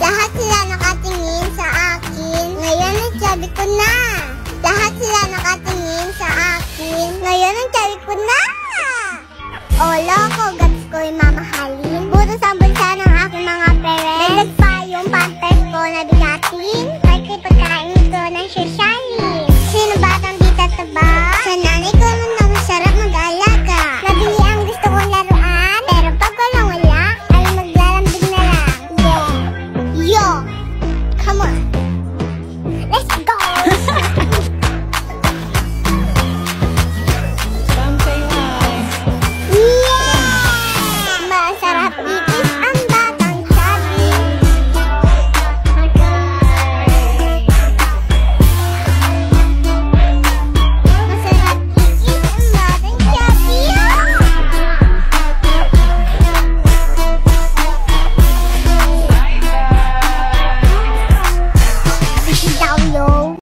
Lahat sila nakatingin sa akin. Ngayon ang sabi ko na. Lahat sila nakatingin sa akin. Ngayon ang sabi ko na. Yeah.